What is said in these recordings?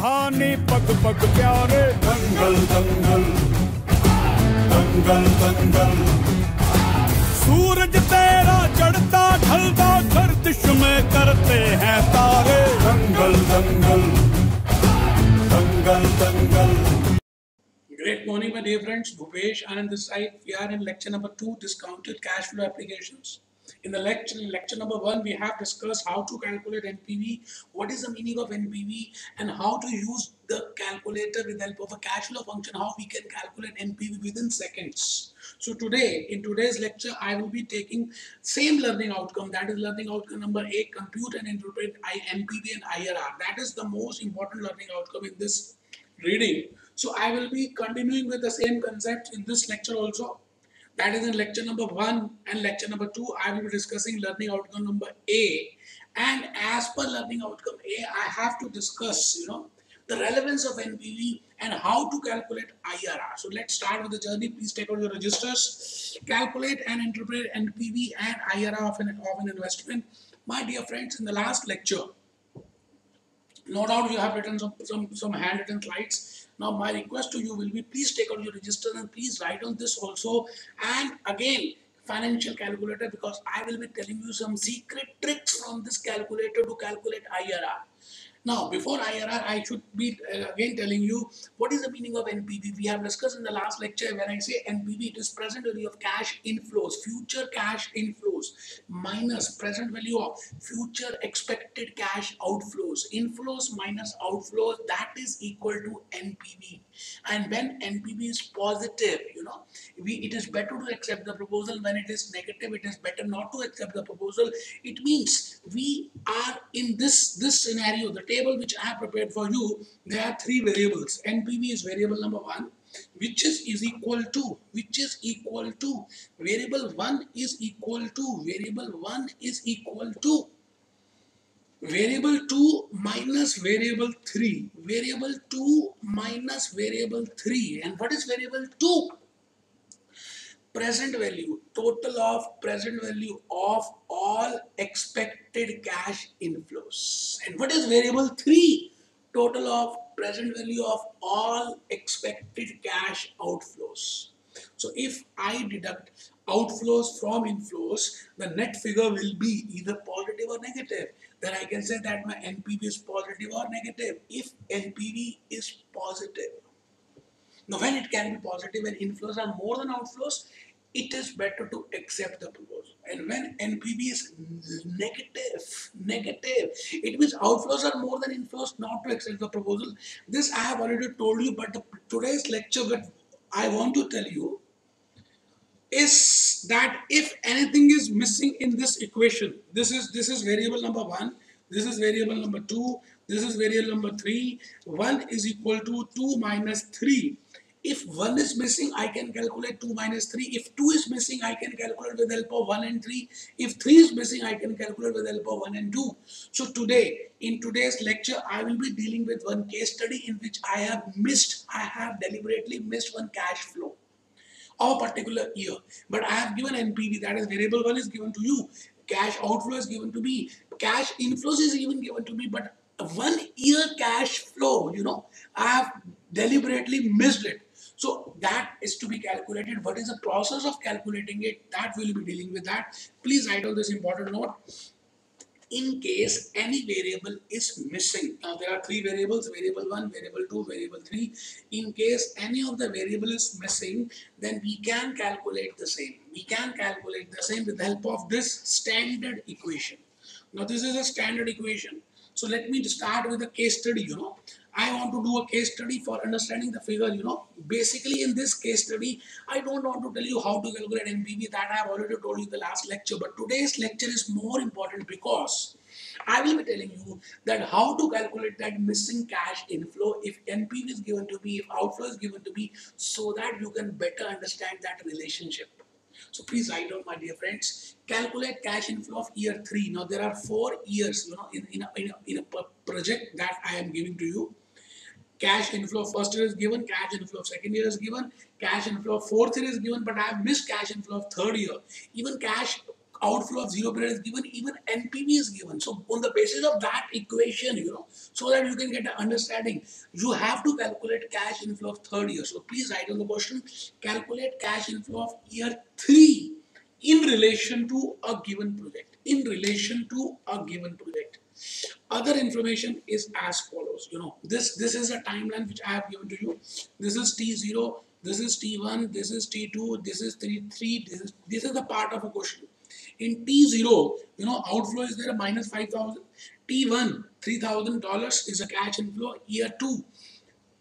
कहानी पग पग प्यारे दंगल दंगल दंगल दंगल सूरज तेरा चढ़ता ढलता गर्दिश में करते हैं तारे दंगल दंगल दंगल दंगल Great morning, my dear friends. Bhupesh Anand this side. We are in lecture number two, discounted cash flow applications. In the lecture, lecture number one, we have discussed how to calculate NPV, what is the meaning of NPV, and how to use the calculator with the help of a cash flow function, how we can calculate NPV within seconds. So today, in today's lecture, I will be taking same learning outcome, that is learning outcome number A, compute and interpret NPV and IRR. That is the most important learning outcome in this reading. So I will be continuing with the same concept in this lecture also. That is in lecture number one and lecture number two. I will be discussing learning outcome number A. And as per learning outcome A, I have to discuss, you know, the relevance of NPV and how to calculate IRR. So let's start with the journey. Please take out your registers. Calculate and interpret NPV and IRR of an, of an investment. My dear friends, in the last lecture, no doubt you have written some, some, some handwritten slides. Now my request to you will be please take out your register and please write on this also. And again, financial calculator because I will be telling you some secret tricks from this calculator to calculate IRR. Now, before IRR, I should be uh, again telling you what is the meaning of NPV. We have discussed in the last lecture when I say NPV, it is present value of cash inflows, future cash inflows minus present value of future expected cash outflows. Inflows minus outflows, that is equal to NPV. And when NPV is positive, you know, we it is better to accept the proposal. When it is negative, it is better not to accept the proposal. It means we are in this this scenario, the table which I have prepared for you, there are three variables. NPV is variable number one, which is, is equal to, which is equal to, variable one is equal to, variable one is equal to, variable 2 minus variable 3 variable 2 minus variable 3 and what is variable 2 present value total of present value of all expected cash inflows. And what is variable 3 total of present value of all expected cash outflows so if i deduct outflows from inflows the net figure will be either positive or negative then I can say that my NPV is positive or negative if NPV is positive. Now when it can be positive and inflows are more than outflows, it is better to accept the proposal. And when NPV is negative, negative, it means outflows are more than inflows not to accept the proposal. This I have already told you, but the, today's lecture that I want to tell you is that if anything is missing in this equation, this is this is variable number one, this is variable number two, this is variable number three. One is equal to two minus three. If one is missing, I can calculate two minus three. If two is missing, I can calculate with help of one and three. If three is missing, I can calculate with help of one and two. So today, in today's lecture, I will be dealing with one case study in which I have missed, I have deliberately missed one cash flow of a particular year. But I have given NPV, that is variable one is given to you. Cash outflow is given to me. Cash inflows is even given to me. But one year cash flow, you know, I have deliberately missed it. So that is to be calculated. What is the process of calculating it? That we'll be dealing with that. Please write down this important note in case any variable is missing. Now there are three variables, variable 1, variable 2, variable 3. In case any of the variable is missing, then we can calculate the same. We can calculate the same with the help of this standard equation. Now this is a standard equation. So let me start with a case study, you know. I want to do a case study for understanding the figure, you know. Basically, in this case study, I don't want to tell you how to calculate NPV that I have already told you in the last lecture. But today's lecture is more important because I will be telling you that how to calculate that missing cash inflow if NPV is given to me, if outflow is given to me, so that you can better understand that relationship. So please write down, my dear friends. Calculate cash inflow of year three. Now there are four years, you know, in, in, a, in, a, in a project that I am giving to you cash inflow first year is given, cash inflow of second year is given, cash inflow fourth year is given, but I have missed cash inflow of third year. Even cash outflow of zero period is given, even NPV is given. So on the basis of that equation, you know, so that you can get an understanding, you have to calculate cash inflow of third year. So please write on the question, calculate cash inflow of year three in relation to a given project. In relation to a given project. Other information is as follows. You know, this this is a timeline which I have given to you. This is T0 this is T1, this is T2, this is T3, this is, this is the part of a question. In T0, you know, outflow is there minus 5,000. T1, $3,000 is a cash inflow. Year 2,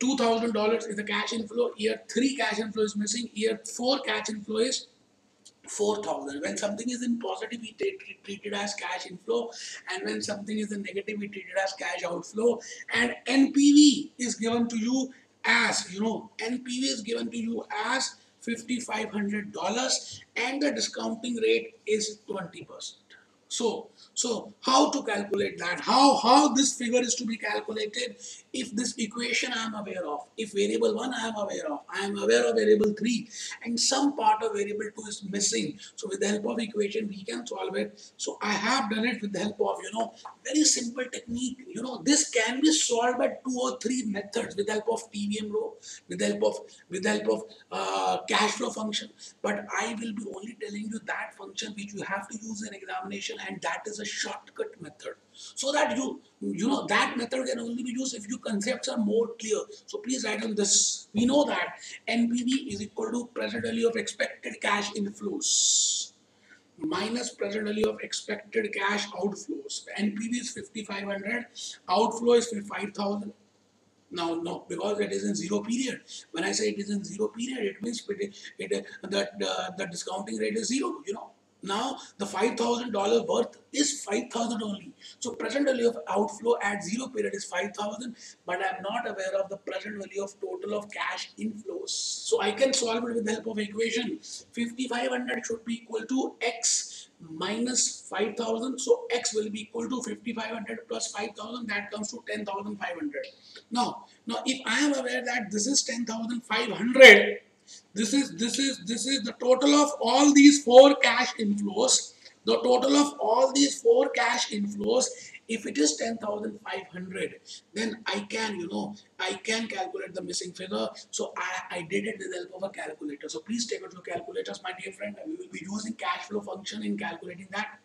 $2,000 is a cash inflow. Year 3 cash inflow is missing. Year 4 cash inflow is 4000 when something is in positive we treat, it as cash inflow. And when something is in negative we treat it as cash outflow. And npv is given to you as you know NPV is given to you as $5,500 and the discounting rate is 20%. So so how to calculate that? How, how this figure is to be calculated if this equation I am aware of, if variable 1 I am aware of, I am aware of variable 3 and some part of variable 2 is missing. So with the help of equation we can solve it. So I have done it with the help of you know very simple technique. You know this can be solved by two or three methods with the help of TVM row, with the help of with the help of uh, cash flow function. But I will be only telling you that function which you have to use in examination and that is a shortcut method. So that you you know that method can only be used if your concepts are more clear. So please write on this. We know that npv is equal to present value of expected cash inflows minus present value of expected cash outflows. Npv is 5500 outflow is 5000 now no because it is in zero period. When i say it is in zero period it means it, it, the, the discounting rate is zero you know now the $5,000 worth is 5,000 only. So present value of outflow at zero period is 5,000 but I am not aware of the present value of total of cash inflows. So I can solve it with the help of equation. 5,500 should be equal to X minus 5,000. So X will be equal to 5,500 plus 5,000 that comes to 10,500. Now, now if I am aware that this is 10,500 this is this is this is the total of all these four cash inflows. The total of all these four cash inflows, if it is 10,500, then I can, you know, I can calculate the missing figure. So I, I did it with the help of a calculator. So please take out your calculators, my dear friend. We will be using cash flow function in calculating that.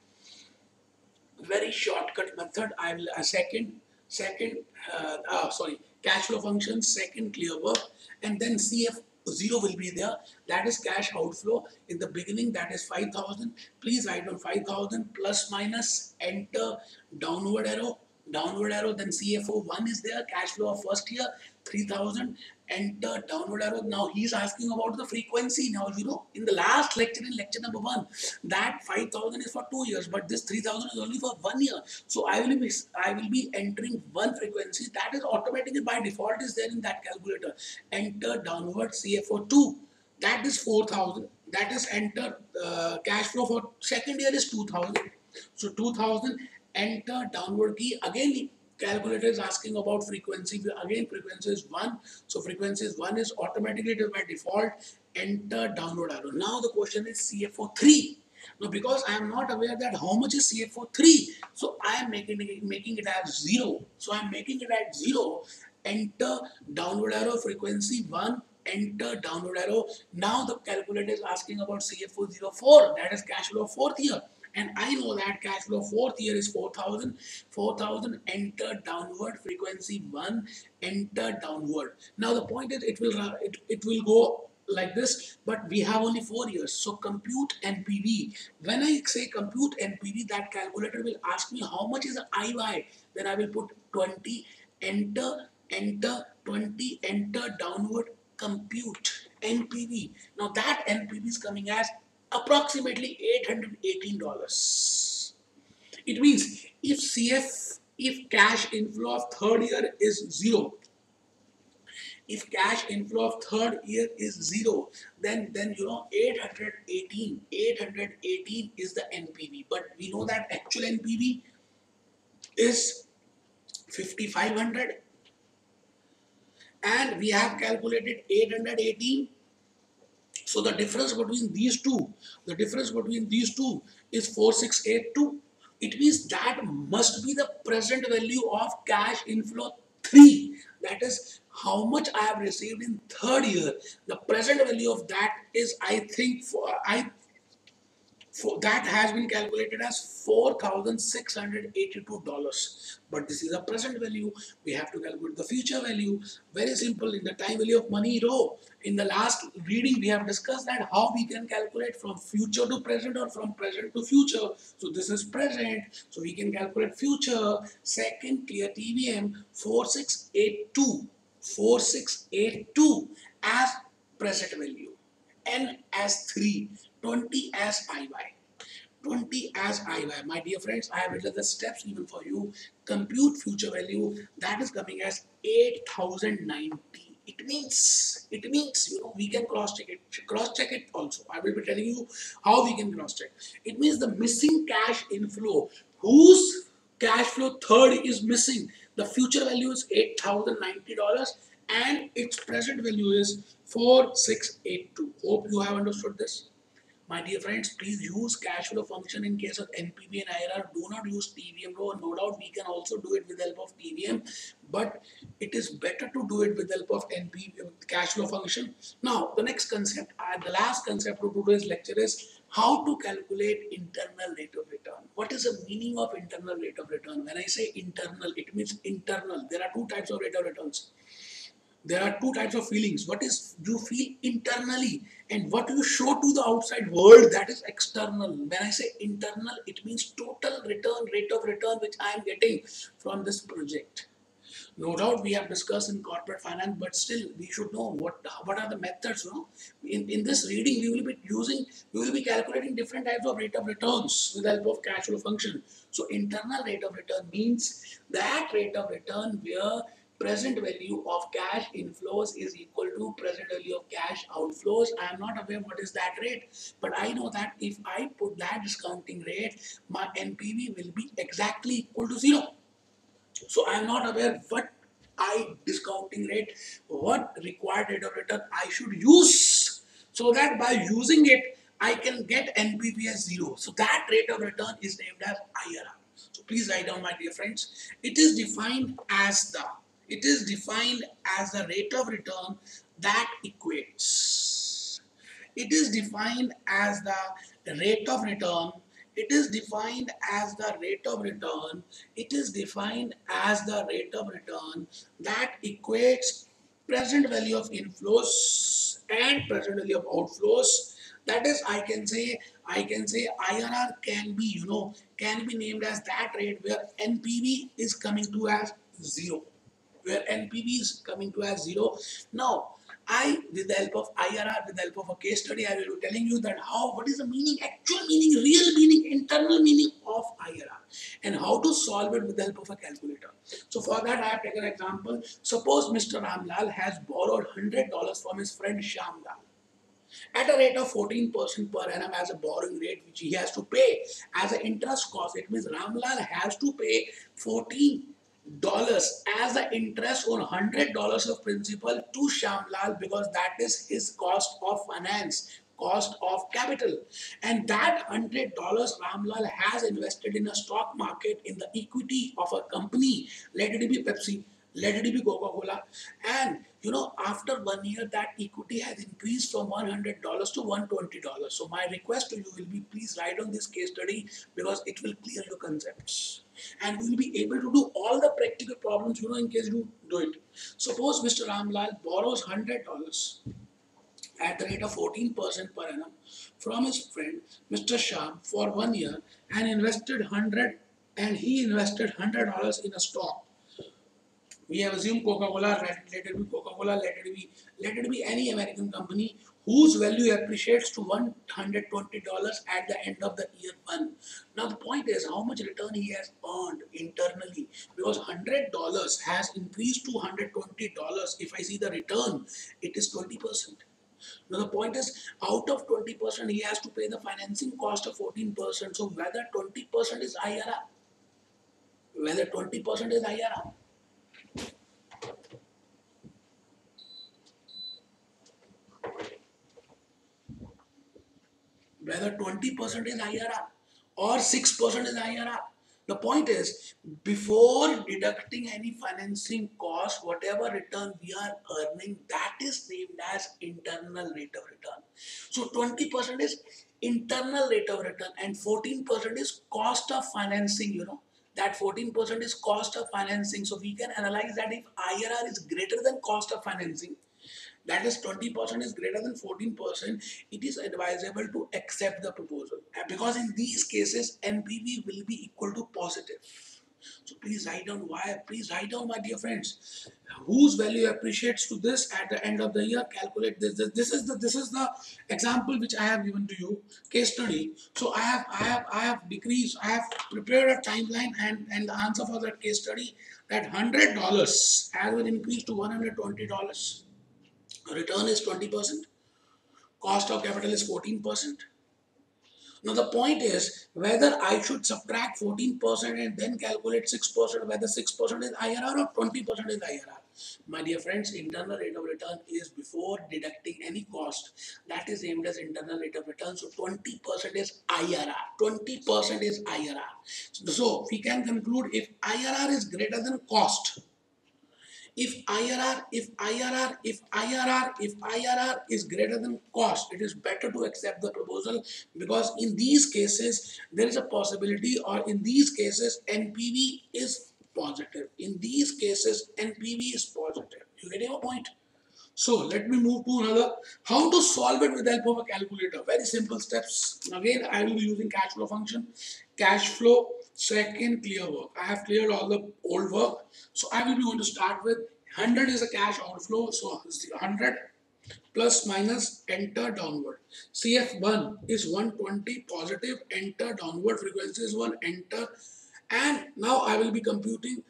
Very shortcut method. I will a second, second, uh, uh, sorry, cash flow function, second clear work, and then CF 0 will be there. That is cash outflow. In the beginning that is 5000 please write down 5000 plus minus enter downward arrow downward arrow then CFO 1 is there cash flow of first year 3000 enter downward arrow. Now he's asking about the frequency. Now you know in the last lecture in lecture number one that 5000 is for two years but this 3000 is only for one year. So i will be i will be entering one frequency that is automatically by default is there in that calculator. Enter downward cfo 2 that is 4000 that is enter uh, cash flow for second year is 2000 so 2000 enter downward key. Again calculator is asking about frequency. Again frequency is 1 so frequency is 1 is automatically it is by default. Enter download arrow. Now the question is cfo 3 now because i am not aware that how much is cfo 3 so i am making it, making it as 0 so i am making it at 0 enter download arrow frequency 1 enter download arrow. Now the calculator is asking about cfo 04 that is cash flow fourth year and I know that cash flow fourth year is 4000 4000 enter downward frequency 1 enter downward. Now the point is it will it, it will go like this but we have only four years. So compute NPV when I say compute NPV that calculator will ask me how much is the IY then I will put 20 enter enter 20 enter downward compute NPV now that NPV is coming as approximately $818. It means if CF, if cash inflow of third year is zero, if cash inflow of third year is zero, then then you know 818, 818 is the NPV. But we know that actual NPV is 5500 and we have calculated 818 So the difference between these two, the difference between these two is 4682. It means that must be the present value of cash inflow 3. That is how much I have received in third year. The present value of that is I think for I that has been calculated as $4,682. But this is a present value. We have to calculate the future value. Very simple in the time value of money row. In the last reading, we have discussed that how we can calculate from future to present or from present to future. So this is present. So we can calculate future. Second clear TVM 4682. 4682 as present value. N as 3 20 as IY. 20 as IY. My dear friends, I have written the steps even for you. Compute future value that is coming as 8090. It means, it means, you know, we can cross check it. Cross check it also. I will be telling you how we can cross check. It means the missing cash inflow whose cash flow third is missing. The future value is $8,090 and its present value is 4682. Hope you have understood this. My dear friends, please use cash flow function in case of NPV and IRR. Do not use TVM row. No doubt we can also do it with the help of TVM, but it is better to do it with the help of NPV cash flow function. Now, the next concept, uh, the last concept of today's lecture is how to calculate internal rate of return. What is the meaning of internal rate of return? When I say internal, it means internal. There are two types of rate of returns there are two types of feelings. What is you feel internally and what you show to the outside world that is external. When i say internal it means total return rate of return which i am getting from this project. No doubt we have discussed in corporate finance but still we should know what what are the methods you know. In in this reading we will be using we will be calculating different types of rate of returns with the help of cash flow function. So internal rate of return means that rate of return where present value of cash inflows is equal to present value of cash outflows. I am not aware what is that rate, but I know that if I put that discounting rate, my NPV will be exactly equal to zero. So I am not aware what I discounting rate, what required rate of return I should use so that by using it, I can get NPV as zero. So that rate of return is named as IRR. So please write down my dear friends. It is defined as the it is defined as the rate of return that equates. It is defined as the rate of return. It is defined as the rate of return. It is defined as the rate of return that equates present value of inflows and present value of outflows. That is, I can say, I can say IRR can be, you know, can be named as that rate where NPV is coming to as zero where NPV is coming to as zero. Now, I, with the help of IRR, with the help of a case study, I will be telling you that how, what is the meaning, actual meaning, real meaning, internal meaning of IRR and how to solve it with the help of a calculator. So for that, I have taken an example. Suppose Mr. Ramlal has borrowed $100 from his friend Shamlal at a rate of 14% per annum as a borrowing rate which he has to pay as an interest cost. It means Ramlal has to pay 14 dollars as the interest on hundred dollars of principal to Shamlal because that is his cost of finance cost of capital. And that hundred dollars Ramlal has invested in a stock market in the equity of a company. Let it be Pepsi let it be Coca-Cola and you know after one year that equity has increased from $100 to $120 so my request to you will be please write on this case study because it will clear your concepts and you will be able to do all the practical problems you know in case you do it suppose Mr. Ramlal borrows $100 at the rate of 14% per annum from his friend Mr. Sham for one year and invested 100 and he invested $100 in a stock we have assumed Coca-Cola, let, it be Coca-Cola, let it be let it be any American company whose value appreciates to $120 at the end of the year one. Now the point is how much return he has earned internally because $100 has increased to $120. If I see the return, it is 20%. Now the point is out of 20% he has to pay the financing cost of 14%. So whether 20% is IRR, whether 20% is IRR, whether 20% is IRR or 6% is IRR. The point is, before deducting any financing cost, whatever return we are earning, that is named as internal rate of return. So 20% is internal rate of return and 14% is cost of financing, you know. That 14% is cost of financing. So we can analyze that if IRR is greater than cost of financing, that is 20% is greater than 14%, it is advisable to accept the proposal. Because in these cases, NPV will be equal to positive. So please write down why, please write down my dear friends, whose value appreciates to this at the end of the year, calculate this. This, this is the this is the example which I have given to you, case study. So I have I have I have decreased, I have prepared a timeline and, and the answer for that case study that hundred dollars has been increased to one hundred twenty dollars return is 20%, cost of capital is 14%. Now the point is whether I should subtract 14% and then calculate 6% whether 6% is IRR or 20% is IRR. My dear friends, internal rate of return is before deducting any cost. That is aimed as internal rate of return. So 20% is IRR. 20% is IRR. So we can conclude if IRR is greater than cost, if IRR, if IRR, if IRR, if IRR is greater than cost, it is better to accept the proposal because in these cases, there is a possibility or in these cases, NPV is positive. In these cases, NPV is positive. You getting a point? So let me move to another. How to solve it with the help of a calculator. Very simple steps. Again, I will be using cash flow function. Cash flow, second clear work. I have cleared all the old work. So I will be going to start with 100 is a cash outflow. So 100 plus minus enter downward. CF1 is 120 positive enter downward frequency is 1 enter and now I will be computing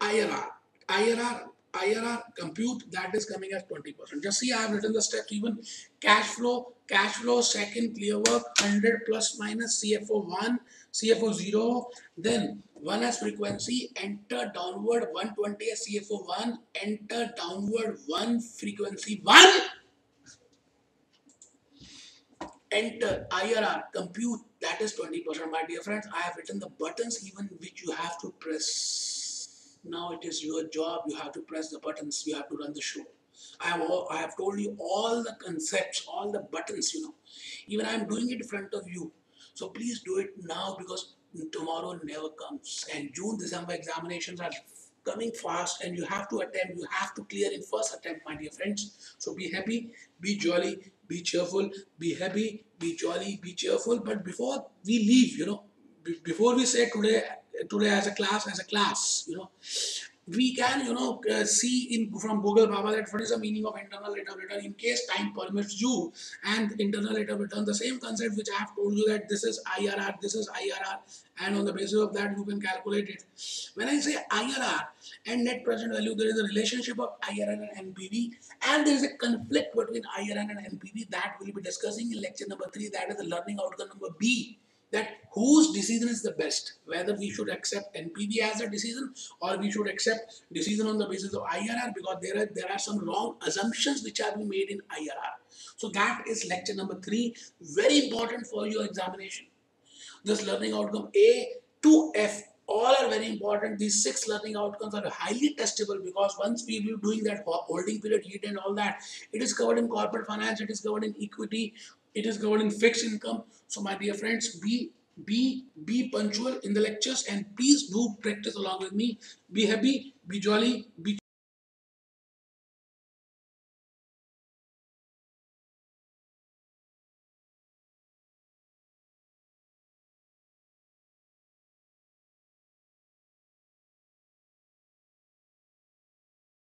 IRR. IRR IRR compute that is coming as 20%. Just see I have written the steps even cash flow, cash flow, second clear work, 100 plus minus CFO 1, CFO 0, then 1 as frequency, enter downward 120 as CFO 1, enter downward 1 frequency 1, enter IRR compute that is 20% my dear friends. I have written the buttons even which you have to press now it is your job. You have to press the buttons. You have to run the show. I have, all, I have told you all the concepts, all the buttons, you know. Even I am doing it in front of you. So please do it now because tomorrow never comes. And June, December examinations are coming fast and you have to attempt, you have to clear in first attempt, my dear friends. So be happy, be jolly, be cheerful, be happy, be jolly, be cheerful. But before we leave, you know, before we say today today as a class as a class you know. We can you know uh, see in from google baba that what is the meaning of internal rate of return in case time permits you. And internal rate of return the same concept which i have told you that this is irr this is irr and on the basis of that you can calculate it. When i say irr and net present value there is a relationship of irr and npv and there is a conflict between irr and npv that we'll be discussing in lecture number 3 that is the learning outcome number b that whose decision is the best, whether we should accept NPV as a decision or we should accept decision on the basis of IRR because there are, there are some wrong assumptions which have been made in IRR. So that is lecture number three, very important for your examination. This learning outcome A to F all are very important. These six learning outcomes are highly testable because once we will be doing that holding period heat and all that, it is covered in corporate finance, it is covered in equity, it is covered in fixed income. So my dear friends, be be be punctual in the lectures and please do practice along with me. Be happy, be jolly, be